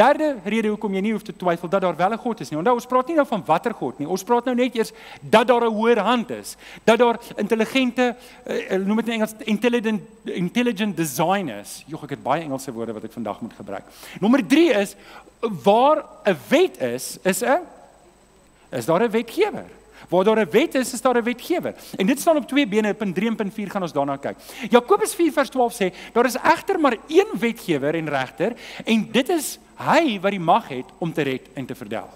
Derde rede hoekom jy nie hoef te twyfel dat daar wel 'n God is nie. Onthou, ons praat nie nou van watter God nie. Ons praat nou net eers dat daar 'n hoër hand is, dat daar intelligente uh, noem dit in Engels intelligent intelligent designers. Jogg ek het baie Engelse woorde wat ek vandag moet gebruik. Nommer 3 is waar 'n wet is, is 'n is daar 'n wetgewer. Waar daar 'n wet is, is daar 'n wetgewer. En dit staan op twee bene, punt 3 en punt 4 gaan ons daarna kyk. Jakobus 4 vers 12 sê, daar is egter maar een wetgewer en regter en dit is hy wat die mag het om te red en te verdelg.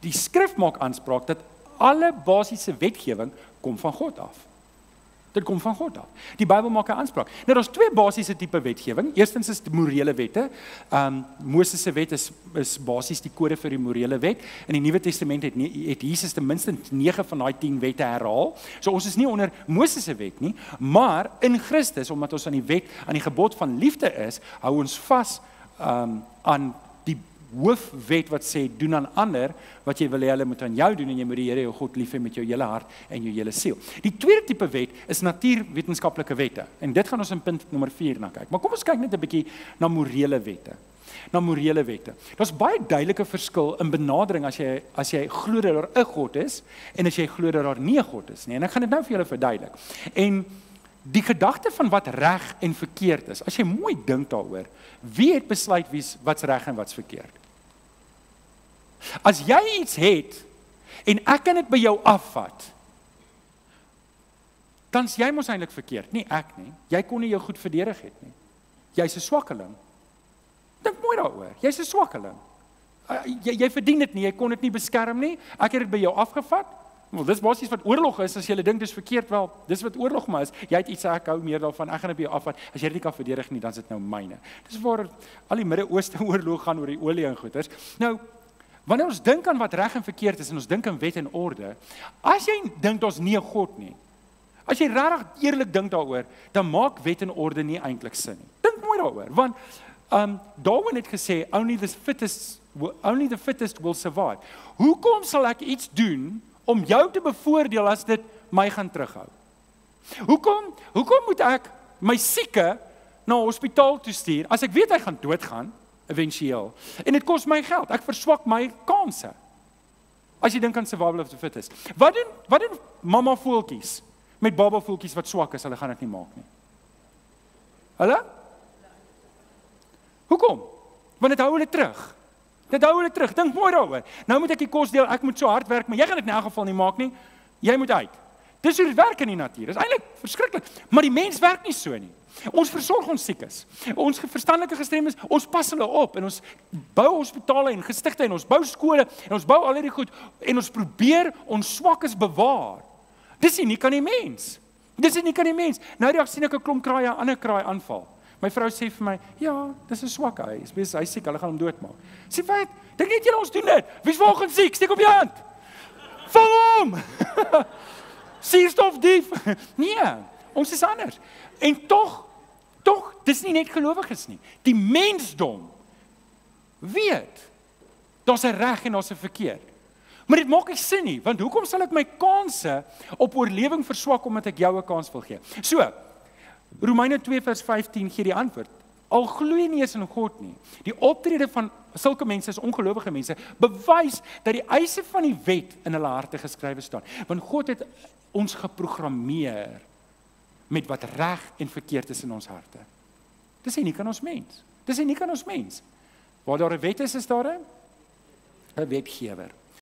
Die skrif maak aanspraak dat alle basiese wetgewing kom van God af. Dit kom van God af. Die Bybel maak 'n aanspraak. Nou daar's twee basiese tipe wetgewing. Eerstens is die morele wette. Ehm um, Moses se wet is is basies die kode vir die morele wet. In die Nuwe Testament het het Jesus ten minste 9 van daai 10 wette herhaal. So ons is nie onder Moses se wet nie, maar in Christus omdat ons aan die wet, aan die gebod van liefde is, hou ons vas ehm um, aan hoofwet wat sê doen aan ander wat jy wil hê hulle moet aan jou doen en jy moet die Here jou God lief hê met jou hele hart en jou hele siel. Die tweede tipe wet is natuurwetenskaplike wette en dit gaan ons in punt nommer 4 na kyk. Maar kom ons kyk net 'n bietjie na morele wette. Na morele wette. Daar's baie duidelike verskil in benadering as jy as jy glo dat daar 'n God is en as jy glo dat daar nie 'n God is nie. En ek gaan dit nou vir julle verduidelik. En die gedagte van wat reg en verkeerd is. As jy mooi dink daaroor, wie het besluit wie's wat's reg en wat's verkeerd? As jy iets het en ek kan dit by jou afvat, dan is jy mos eintlik verkeerd, nie ek nie. Jy kon nie jou goed verdedig het nie. Jy's 'n swakkeling. Dink mooi daaroor. Jy's 'n swakkeling. Uh, jy jy verdien dit nie. Jy kon dit nie beskerm nie. Ek het dit by jou afgevat. Wel, dis basies wat oorlog is. As jy dink dis verkeerd, wel, dis wat oorlog maar is. Jy het iets ek hou meer daarvan. Ek gaan dit by jou afvat. As jy dit nie kan verdedig nie, dan is dit nou myne. Dis waar al die Midde-Ooste oorlog gaan oor die olie en goeders. Nou, Wanneer ons dink aan wat reg en verkeerd is en ons dink aan wet en orde, as jy dink ons nie 'n God nie. As jy regtig eerlik dink daaroor, dan maak wet en orde nie eintlik sin nie. Dink mooi daaroor, want um Darwin het gesê only the fittest will, only the fittest will survive. Hoekom sal ek iets doen om jou te bevoordeel as dit my gaan terughou? Hoekom? Hoekom moet ek my sieke na hospitaal toe stuur as ek weet hy gaan doodgaan? Éventueel. En dit kos my geld. Ek verswak my kansse. As jy dink aan survival of the fittest. Wat doen wat doen mamma voeltjies met baba voeltjies wat swak is? Hulle gaan dit nie maak nie. Hulle? Hoekom? Want dit hou hulle terug. Dit hou hulle terug. Dink mooi daaroor. Nou moet ek die kos deel. Ek moet so hard werk, maar jy gaan dit in elk geval nie maak nie. Jy moet uit. Dis hoe dit werk in die natuur. Dit is eintlik verskriklik, maar die mens werk nie so nie. Ons versorg ons siekes. Ons verstandelike gestremdes, ons pas hulle op en ons bou hospitale en gestigte en ons bou skole en ons bou al hierdie goed en ons probeer ons swakkes bewaar. Dis nie kan die mens. Dis nie kan die mens. Nou dag sien ek 'n klomp kraaie, 'n ander kraai aanval. My vrou sê vir my, "Ja, dis 'n swak hy. Hy's besig, hy's siek, hulle gaan hom doodmaak." Sê vir, "Dink net julle ons doen dit. Wie's vanoggend siek? Steek op jou hand." Vang hom. Suurstof dief. Nee, ons is anders. En tog tog dis nie net gelowiges nie. Die mensdom weet daar's 'n reg en daar's 'n verkeerd. Maar dit maak nie sin nie, want hoekom sal ek my kansse op oorlewing verswak omdat ek jou 'n kans wil gee? So, Romeine 2 vers 15 gee die antwoord. Al glo jy nie eens in God nie. Die optrede van sulke mense is ongelowige mense bewys dat die eise van die wet in hulle harte geskrywe staan. Want God het ons geprogrammeer met wat reg en verkeerd is in ons harte. Dis nie kan ons mens. Dis nie kan ons mens. Waar daar 'n wet is, is daar 'n wetgewer.